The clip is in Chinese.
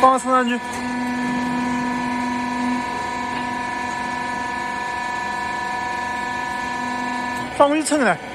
放我身上去。放回去称来。